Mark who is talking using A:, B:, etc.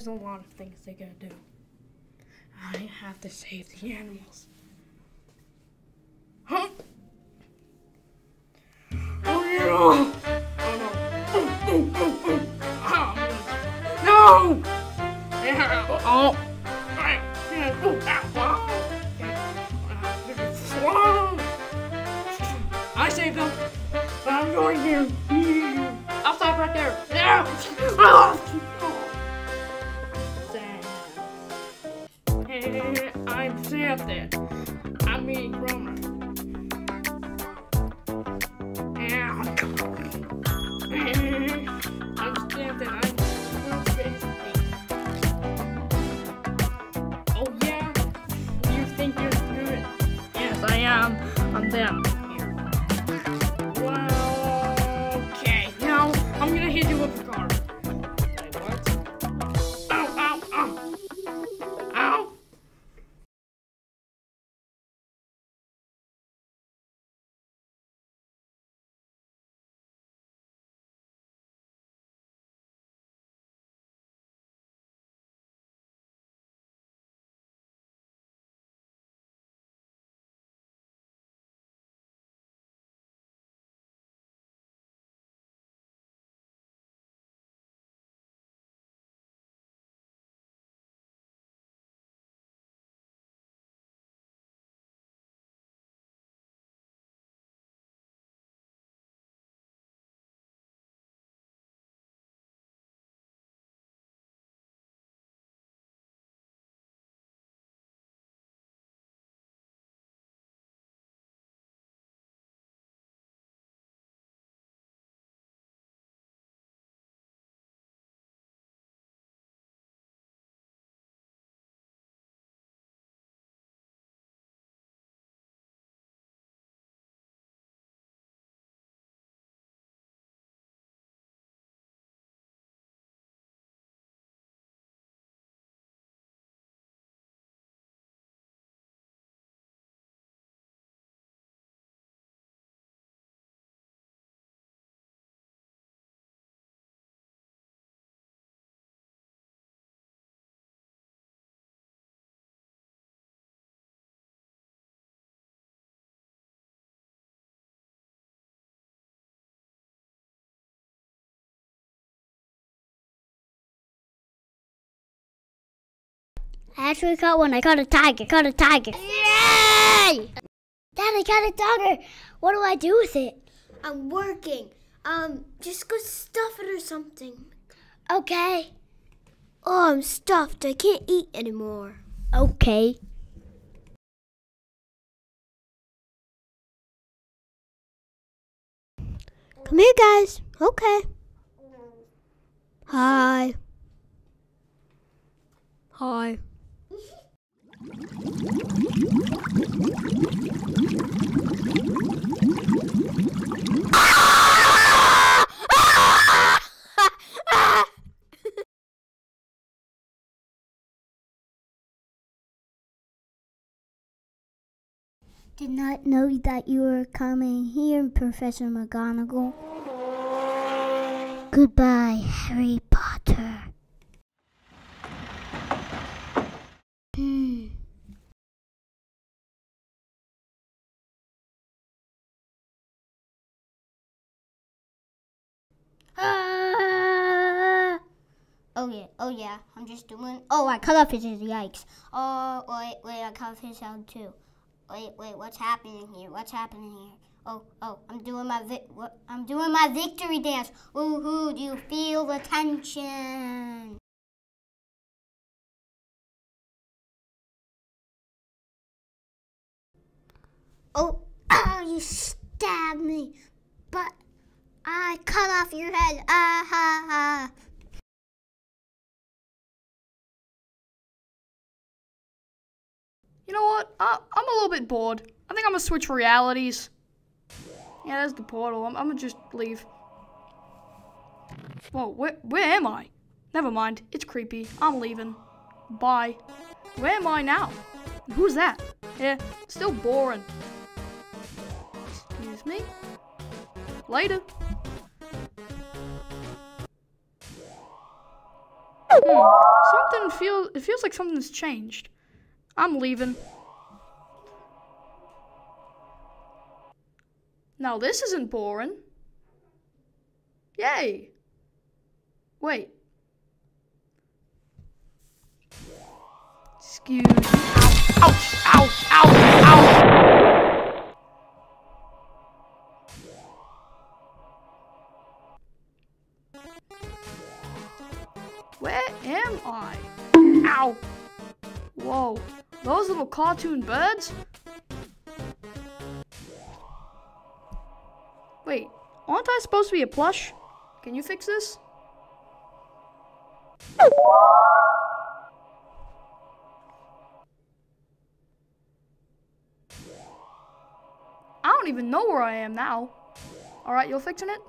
A: there's a lot of things they gotta do. I have to save the animals. Huh? Oh no! No! Oh, oh, oh! I- saved them, but I'm going to. I'll stop right there. Yeah. Samson. I'm being Romer. Yeah. I'm Samson. I'm Oh yeah. You think you're good? Yes, I am. I'm.
B: I actually caught one. I caught a tiger. Caught a tiger. Yay! Dad, I caught a tiger. What do I do with it?
C: I'm working. Um, just go stuff it or something.
B: Okay.
C: Oh, I'm stuffed. I can't eat anymore.
B: Okay.
C: Come here, guys. Okay. Hi. Hi.
B: Did not know that you were coming here, Professor McGonagall. Goodbye, Harry Potter. Ah!
C: Oh yeah, oh yeah. I'm just doing. Oh, I cut off his. Yikes. Oh wait, wait. I cut off his head too. Wait, wait. What's happening here? What's happening here? Oh, oh. I'm doing my vic. What? I'm doing my victory dance. Woohoo! Do you feel the tension? Oh, oh! You stabbed me, but I cut off your head. Ah ha ha.
A: You know what? I'm a little bit bored. I think I'm gonna switch realities. Yeah, there's the portal. I'm, I'm gonna just leave. Whoa, where, where am I? Never mind. It's creepy. I'm leaving. Bye. Where am I now? Who's that? Yeah, still boring. Excuse me? Later.
D: Hmm. Something feels. It feels like something's changed. I'm leaving. Now this isn't boring. Yay. Wait. Excuse me. Ouch, ouch, ouch, ouch. Am I? Ow. Whoa. Those little cartoon birds? Wait, aren't I supposed to be a plush? Can you fix this? I don't even know where I am now. Alright, you're fixing it?